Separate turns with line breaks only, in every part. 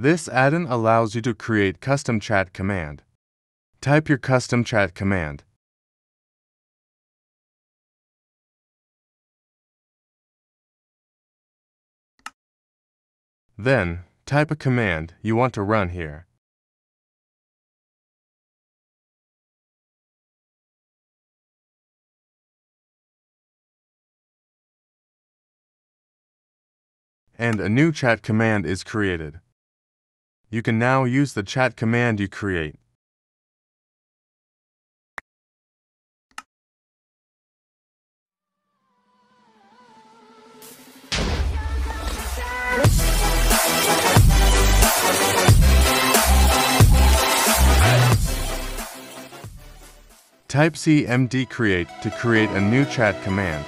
This add-on allows you to create custom chat command. Type your custom chat command. Then, type a command you want to run here. And a new chat command is created. You can now use the chat command you create. Type cmd create to create a new chat command.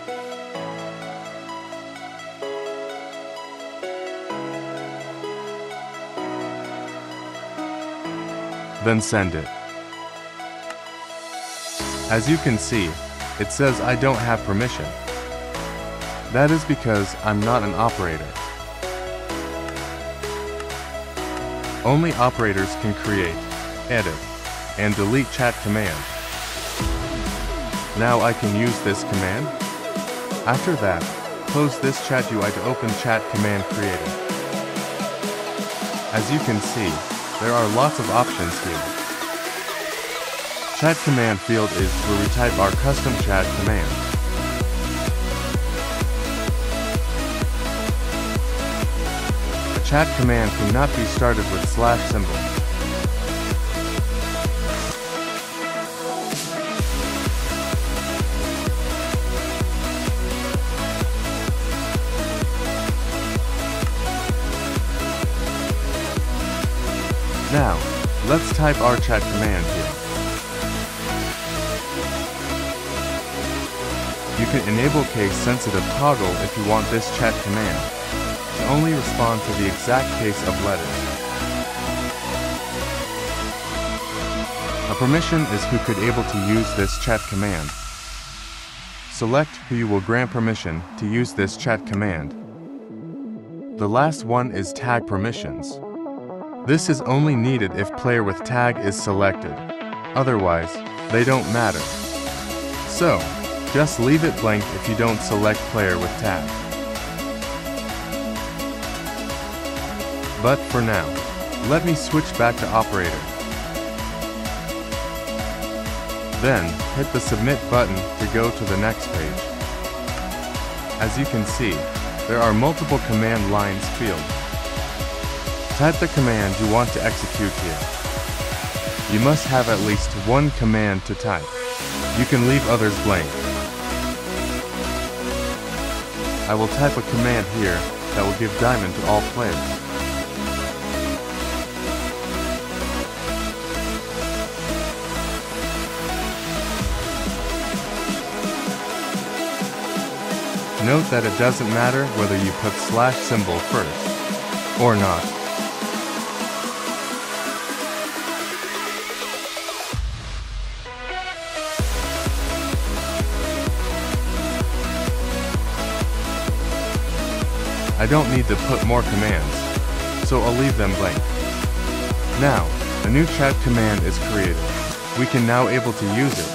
Then send it. As you can see, it says I don't have permission. That is because I'm not an operator. Only operators can create, edit, and delete chat command. Now I can use this command. After that, close this chat UI to open chat command creator. As you can see, there are lots of options here. Chat command field is where we type our custom chat command. A chat command cannot be started with slash symbol. Let's type our chat command here. You can enable case-sensitive toggle if you want this chat command to only respond to the exact case of letters. A permission is who could able to use this chat command. Select who you will grant permission to use this chat command. The last one is tag permissions. This is only needed if player with tag is selected. Otherwise, they don't matter. So, just leave it blank if you don't select player with tag. But for now, let me switch back to operator. Then, hit the submit button to go to the next page. As you can see, there are multiple command lines field. Type the command you want to execute here. You must have at least one command to type. You can leave others blank. I will type a command here that will give diamond to all players. Note that it doesn't matter whether you put slash symbol first or not. I don't need to put more commands, so I'll leave them blank. Now, a new chat command is created. We can now able to use it.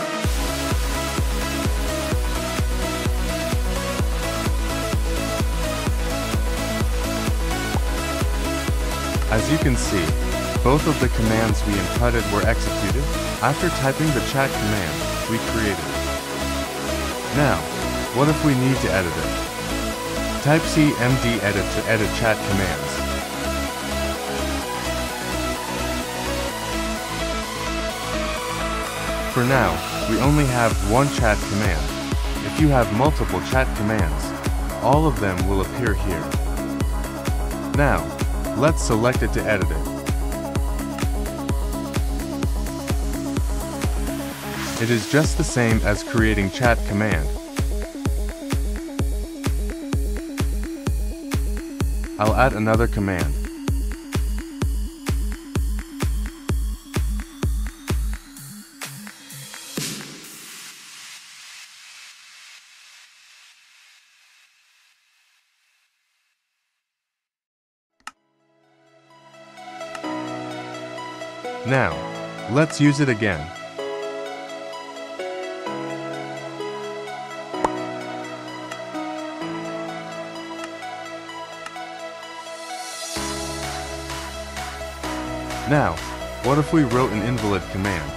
As you can see, both of the commands we inputted were executed after typing the chat command we created. Now, what if we need to edit it? Type cmd edit to edit chat commands. For now, we only have one chat command. If you have multiple chat commands, all of them will appear here. Now, let's select it to edit it. It is just the same as creating chat command. I'll add another command. Now, let's use it again. Now, what if we wrote an invalid command?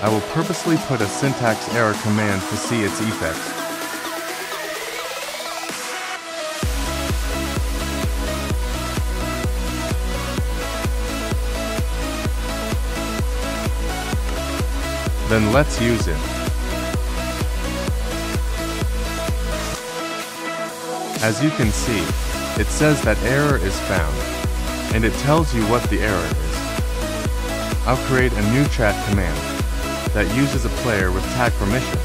I will purposely put a syntax error command to see its effects. Then let's use it. As you can see, it says that error is found, and it tells you what the error is. I'll create a new chat command that uses a player with tag permission.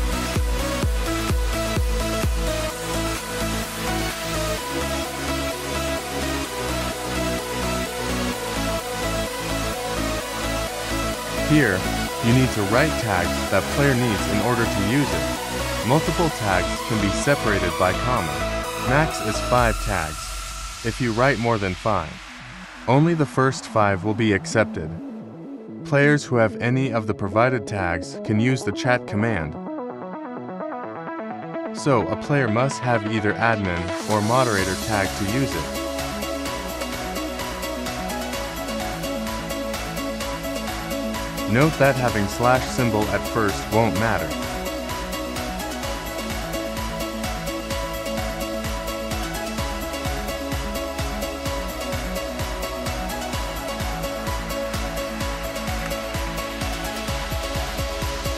Here, you need to write tags that player needs in order to use it. Multiple tags can be separated by comma. Max is 5 tags. If you write more than 5, only the first 5 will be accepted. Players who have any of the provided tags can use the chat command. So, a player must have either admin or moderator tag to use it. Note that having slash symbol at first won't matter.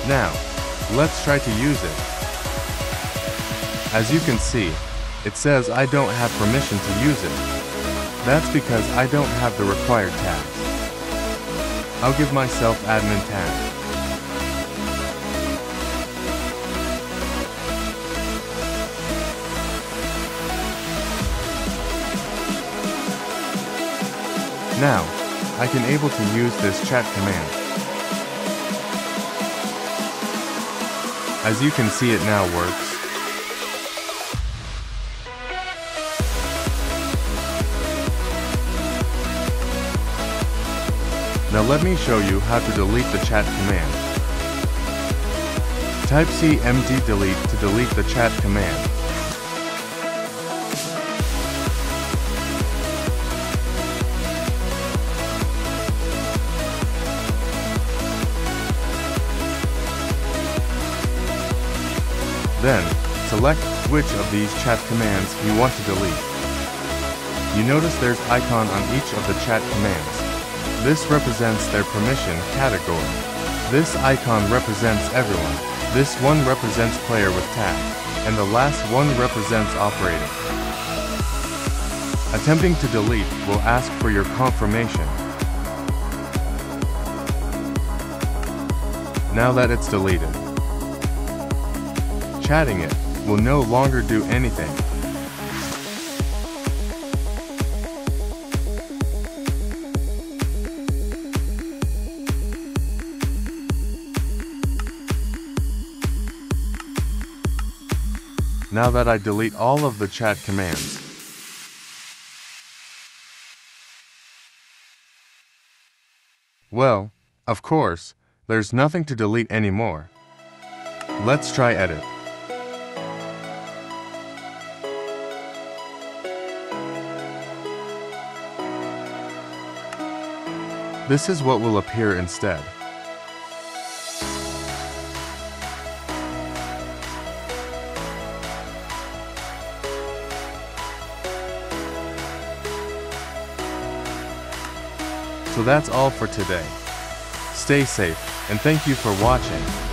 Now, let's try to use it. As you can see, it says I don't have permission to use it. That's because I don't have the required tags. I'll give myself admin tag. Now, I can able to use this chat command. As you can see it now works. Now let me show you how to delete the chat command. Type cmd delete to delete the chat command. Then, select which of these chat commands you want to delete. You notice there's icon on each of the chat commands. This represents their permission category. This icon represents everyone. This one represents player with tag. And the last one represents operator. Attempting to delete will ask for your confirmation. Now that it's deleted, chatting it will no longer do anything. Now that I delete all of the chat commands. Well, of course, there's nothing to delete anymore. Let's try edit. This is what will appear instead. So that's all for today. Stay safe, and thank you for watching.